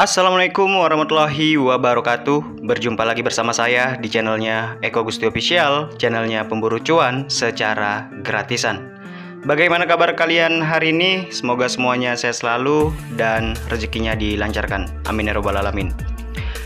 Assalamualaikum warahmatullahi wabarakatuh. Berjumpa lagi bersama saya di channelnya Eko Gusti Official Channelnya pemburu cuan secara gratisan. Bagaimana kabar kalian hari ini? Semoga semuanya sehat selalu dan rezekinya dilancarkan. Amin ya robbal alamin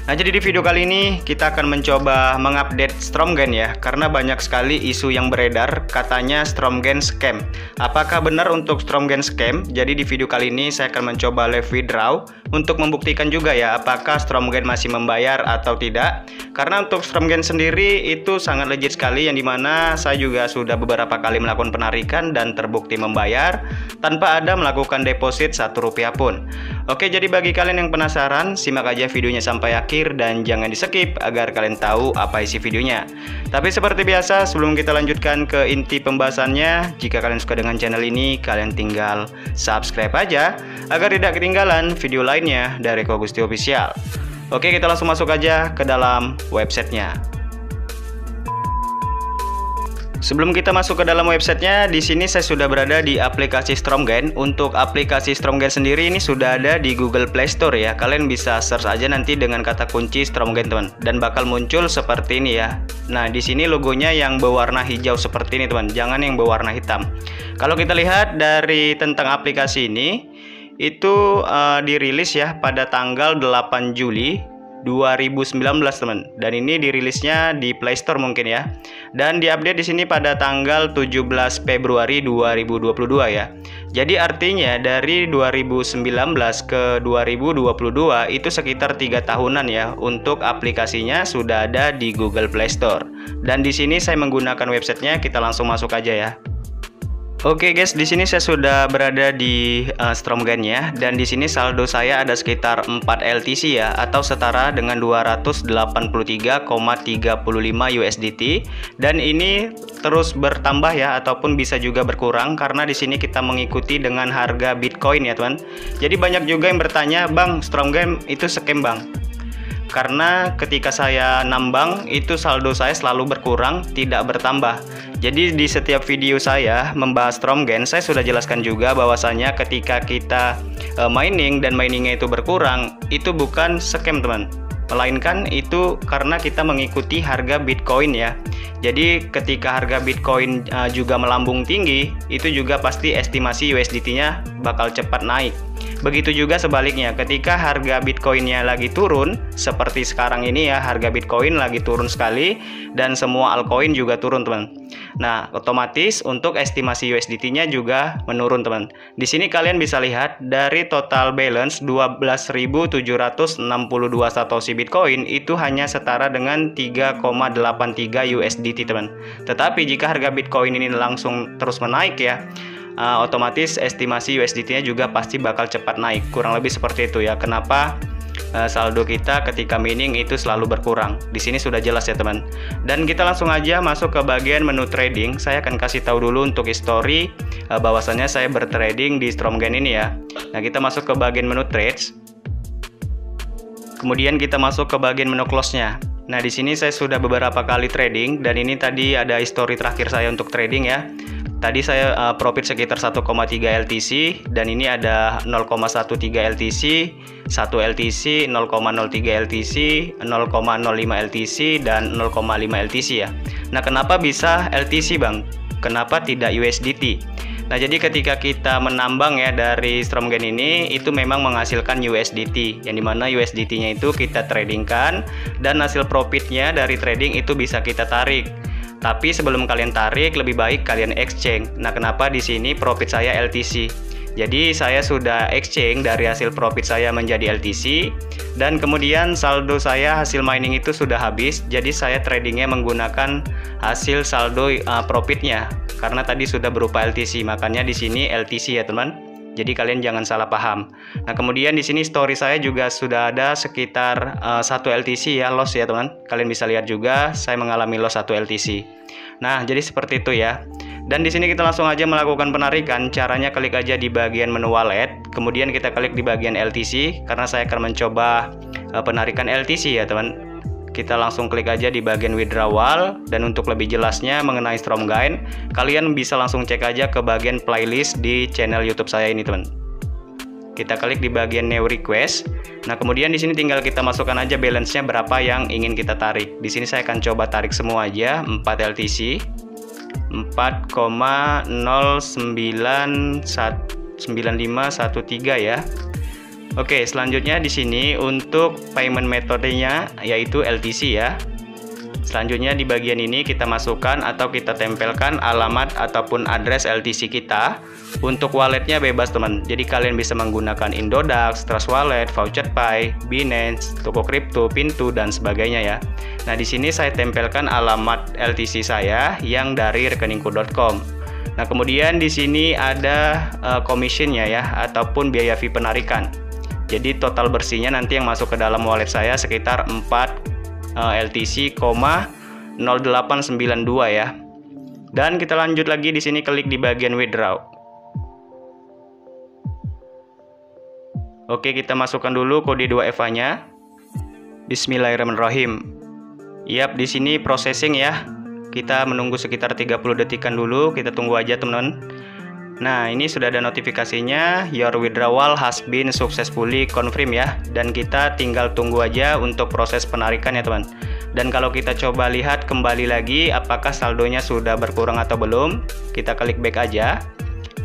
Nah jadi di video kali ini kita akan mencoba mengupdate Stromgen ya Karena banyak sekali isu yang beredar katanya Stromgen scam. Apakah benar untuk Stromgen scam? Jadi di video kali ini saya akan mencoba live withdraw Untuk membuktikan juga ya apakah Stromgen masih membayar atau tidak. Karena untuk Stromgen sendiri itu sangat legit sekali Yang di mana saya juga sudah beberapa kali melakukan penarikan dan terbukti membayar Tanpa ada melakukan deposit satu rupiah pun Oke jadi bagi kalian yang penasaran simak aja videonya sampai akhir dan jangan di skip agar kalian tahu apa isi videonya. Tapi seperti biasa sebelum kita lanjutkan ke inti pembahasannya, jika kalian suka dengan channel ini, kalian tinggal subscribe aja agar tidak ketinggalan video lainnya dari Kogusti Official. Oke kita langsung masuk aja ke dalam websitenya. Sebelum kita masuk ke dalam websitenya, di sini saya sudah berada di aplikasi Stromgen. Untuk aplikasi Stromgen sendiri ini sudah ada di Google Play Store ya. Kalian bisa search aja nanti dengan kata kunci Stromgen teman, dan bakal muncul seperti ini ya. Nah di sini logonya yang berwarna hijau seperti ini teman, jangan yang berwarna hitam. Kalau kita lihat dari tentang aplikasi ini, itu uh, dirilis ya pada tanggal 8 Juli 2019 teman. Dan ini dirilisnya di Play Store mungkin ya. Dan diupdate di sini pada tanggal 17 Februari 2022 ya. Jadi artinya dari 2019 ke 2022 itu sekitar tiga tahunan ya untuk aplikasinya sudah ada di Google Play Store. Dan di sini saya menggunakan websitenya kita langsung masuk aja ya Oke guys, di sini saya sudah berada di uh, Stromgen ya dan di sini saldo saya ada sekitar 4 LTC ya atau setara dengan 283,35 USDT dan ini terus bertambah ya ataupun bisa juga berkurang karena di sini kita mengikuti dengan harga Bitcoin ya teman. Jadi banyak juga yang bertanya, "Bang, Stromgen itu scam, Bang?" Karena ketika saya nambang itu saldo saya selalu berkurang tidak bertambah jadi di setiap video saya membahas Stromgen saya sudah jelaskan juga bahwasanya ketika kita uh, mining dan miningnya itu berkurang itu bukan scam teman melainkan itu karena kita mengikuti harga Bitcoin ya. Jadi ketika harga Bitcoin uh, juga melambung tinggi, itu juga pasti estimasi USDT-nya bakal cepat naik. Begitu juga sebaliknya, ketika harga Bitcoinnya lagi turun, seperti sekarang ini ya, harga Bitcoin lagi turun sekali dan semua altcoin juga turun, teman. Nah, otomatis untuk estimasi USDT-nya juga menurun, teman. Di sini kalian bisa lihat dari total balance 12.762 satoshi Bitcoin itu hanya setara dengan 3,83 USDT, teman. Tetapi jika harga Bitcoin ini langsung terus menaik ya, uh, otomatis estimasi USDT-nya juga pasti bakal cepat naik. Kurang lebih seperti itu ya. Kenapa uh, saldo kita ketika mining itu selalu berkurang? Di sini sudah jelas ya teman. Dan kita langsung aja masuk ke bagian menu trading. Saya akan kasih tahu dulu untuk history uh, bahwasannya saya bertrading di Stromgen ini ya. Nah kita masuk ke bagian menu trades. Kemudian kita masuk ke bagian menu close-nya. Nah, di sini saya sudah beberapa kali trading dan ini tadi ada history terakhir saya untuk trading ya. Tadi saya uh, profit sekitar 1,3 LTC dan ini ada 0,13 LTC, 1 LTC, 0,03 LTC, 0,05 LTC dan 0,5 LTC ya. Nah, kenapa bisa LTC, Bang? Kenapa tidak USDT? Nah, jadi ketika kita menambang ya dari Stromgen ini itu memang menghasilkan USDT yang di mana USDT-nya itu kita tradingkan dan hasil profitnya dari trading itu bisa kita tarik. Tapi sebelum kalian tarik, lebih baik kalian exchange. Nah, kenapa di sini profit saya LTC? Jadi saya sudah exchange dari hasil profit saya menjadi LTC dan kemudian saldo saya hasil mining itu sudah habis. Jadi saya tradingnya menggunakan hasil saldo uh, profitnya karena tadi sudah berupa LTC. Makanya di sini LTC ya teman. Jadi kalian jangan salah paham. Nah kemudian di sini story saya juga sudah ada sekitar uh, satu LTC ya loss ya teman. Kalian bisa lihat juga saya mengalami loss satu LTC. Nah jadi seperti itu ya. Dan di sini kita langsung aja melakukan penarikan. Caranya klik aja di bagian menu wallet, kemudian kita klik di bagian LTC karena saya akan mencoba uh, penarikan LTC ya teman kita langsung klik aja di bagian withdrawal dan untuk lebih jelasnya mengenai Stromgain kalian bisa langsung cek aja ke bagian playlist di channel YouTube saya ini teman kita klik di bagian new request. Nah, kemudian di sini tinggal kita masukkan aja balance-nya berapa yang ingin kita tarik. Di sini saya akan coba tarik semua aja 4 LTC. 4,09513 ya. Oke, selanjutnya di sini untuk payment metodenya yaitu LTC ya. Selanjutnya di bagian ini kita masukkan atau kita tempelkan alamat ataupun address LTC kita. Untuk walletnya bebas teman. Jadi kalian bisa menggunakan Indodax, Trust Wallet, VoucherPay, Binance, toko kripto, Pintu dan sebagainya ya. Nah, di sini saya tempelkan alamat LTC saya yang dari rekeningku.com. Nah, kemudian di sini ada uh, commissionnya ya ataupun biaya fee penarikan. Jadi total bersihnya nanti yang masuk ke dalam wallet saya sekitar 4 uh, LTC, 0892 ya. Dan kita lanjut lagi di sini klik di bagian withdraw. Oke, kita masukkan dulu kode 2FA-nya. Bismillahirrahmanirrahim. Yap, di sini processing ya. Kita menunggu sekitar 30 detikan dulu, kita tunggu aja teman-teman. Nah, ini sudah ada notifikasinya, your withdrawal has been successfully confirmed ya. Dan kita tinggal tunggu aja untuk proses penarikan ya teman. Dan kalau kita coba lihat kembali lagi apakah saldonya sudah berkurang atau belum, kita klik back aja.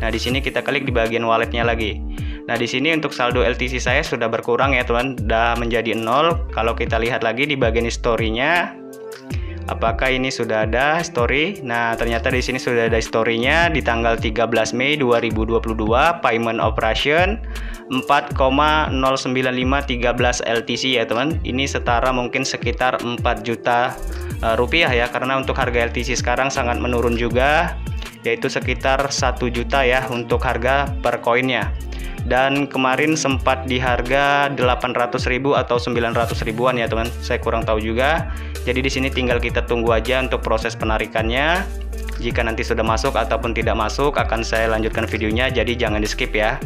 Nah, di sini kita klik di bagian walletnya lagi. Nah, di sini untuk saldo LTC saya sudah berkurang ya teman, sudah menjadi 0. Kalau kita lihat lagi di bagian historinya, Apakah ini sudah ada story? Nah, ternyata di sini sudah ada story-nya di tanggal 13 Mei 2022 payment operation 4,09513 LTC ya, teman. Ini setara mungkin sekitar 4 juta uh, rupiah ya karena untuk harga LTC sekarang sangat menurun juga yaitu sekitar 1 juta ya untuk harga per koinnya dan kemarin sempat di harga 800.000 atau 900 ribuan ya teman saya kurang tahu juga jadi di sini tinggal kita tunggu aja untuk proses penarikannya. Jika nanti sudah masuk ataupun tidak masuk akan saya lanjutkan videonya. Jadi jangan di skip ya.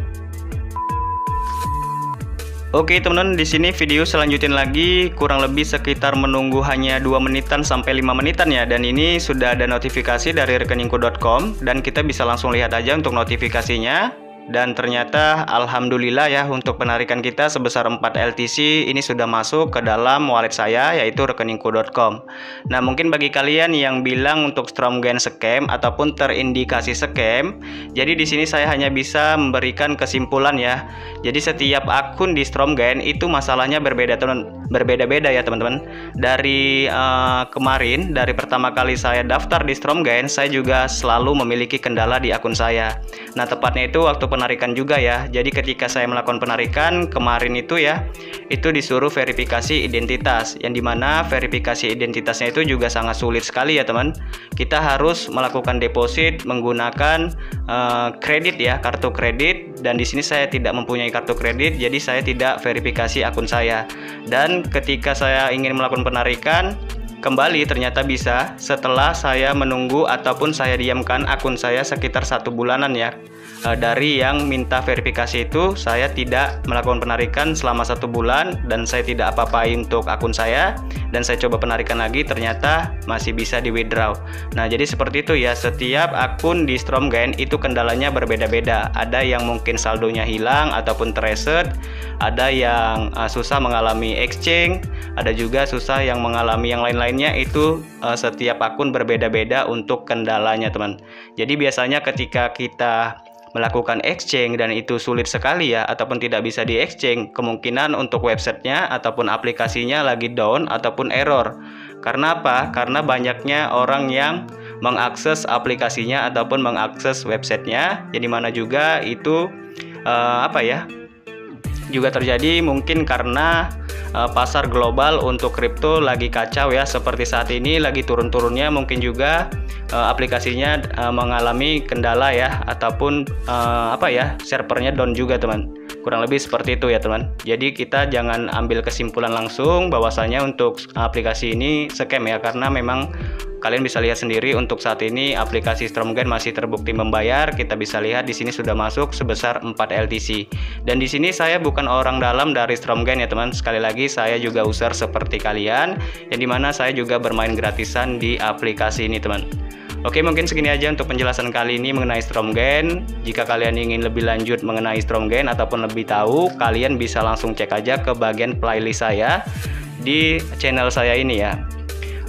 Oke teman-teman di sini video selanjutin lagi. Kurang lebih sekitar menunggu hanya 2 menitan sampai 5 menitan ya. Dan ini sudah ada notifikasi dari rekeningku.com dan kita bisa langsung lihat aja untuk notifikasinya dan ternyata alhamdulillah ya untuk penarikan kita sebesar 4 LTC ini sudah masuk ke dalam wallet saya yaitu rekeningku.com. Nah, mungkin bagi kalian yang bilang untuk Stromgain scam ataupun terindikasi scam, jadi di sini saya hanya bisa memberikan kesimpulan ya. Jadi setiap akun di Stromgain itu masalahnya berbeda teman berbeda-beda ya teman-teman. Dari uh, kemarin dari pertama kali saya daftar di Stromgain, saya juga selalu memiliki kendala di akun saya. Nah, tepatnya itu waktu penarikan juga ya. Jadi ketika saya melakukan penarikan kemarin itu ya, itu disuruh verifikasi identitas yang di mana verifikasi identitasnya itu juga sangat sulit sekali ya teman. Kita harus melakukan deposit menggunakan uh, kredit ya, kartu kredit dan di sini saya tidak mempunyai kartu kredit jadi saya tidak verifikasi akun saya. Dan ketika saya ingin melakukan penarikan kembali ternyata bisa. Setelah saya menunggu ataupun saya diamkan akun saya sekitar satu bulanan ya. Uh, dari yang minta verifikasi itu saya tidak melakukan penarikan selama satu bulan dan saya tidak apa-apain untuk akun saya. Dan saya coba penarikan lagi ternyata masih bisa di withdraw nah jadi seperti itu ya. Setiap akun di Stromgain itu kendalanya berbeda-beda. Ada yang mungkin saldonya hilang ataupun tereset ada yang uh, susah mengalami exchange ada juga susah yang mengalami yang lain-lainnya. Itu uh, setiap akun berbeda-beda untuk kendalanya teman. Jadi biasanya ketika kita melakukan exchange dan itu sulit sekali ya ataupun tidak bisa di exchange kemungkinan untuk websitenya ataupun aplikasinya lagi down ataupun error. Karena apa? karena banyaknya orang yang mengakses aplikasinya ataupun mengakses websitenya. Jadi mana juga itu uh, apa ya juga terjadi mungkin karena uh, pasar global untuk kripto lagi kacau ya seperti saat ini lagi turun-turunnya mungkin juga uh, aplikasinya uh, mengalami kendala ya ataupun uh, apa ya servernya down juga teman kurang lebih seperti itu ya teman. Jadi kita jangan ambil kesimpulan langsung bahwasanya untuk aplikasi ini scam ya karena memang kalian bisa lihat sendiri untuk saat ini aplikasi Stromgain masih terbukti membayar. Kita bisa lihat di sini sudah masuk sebesar 4 LTC dan di sini saya bukan orang dalam dari Stromgain ya teman. Sekali lagi saya juga user seperti kalian yang di mana saya juga bermain gratisan di aplikasi ini teman Oke mungkin segini aja untuk penjelasan kali ini mengenai Stromgen Jika kalian ingin lebih lanjut mengenai Stromgen ataupun lebih tahu Kalian bisa langsung cek aja ke bagian playlist saya di channel saya ini ya.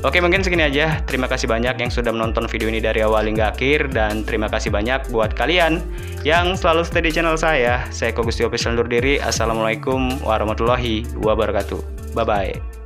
Oke mungkin segini aja. Terima kasih banyak yang sudah menonton video ini dari awal hingga akhir Dan terima kasih banyak buat kalian yang selalu stay di channel saya. Saya Kogusti Official undur diri. Assalamualaikum warahmatullahi wabarakatuh. Bye bye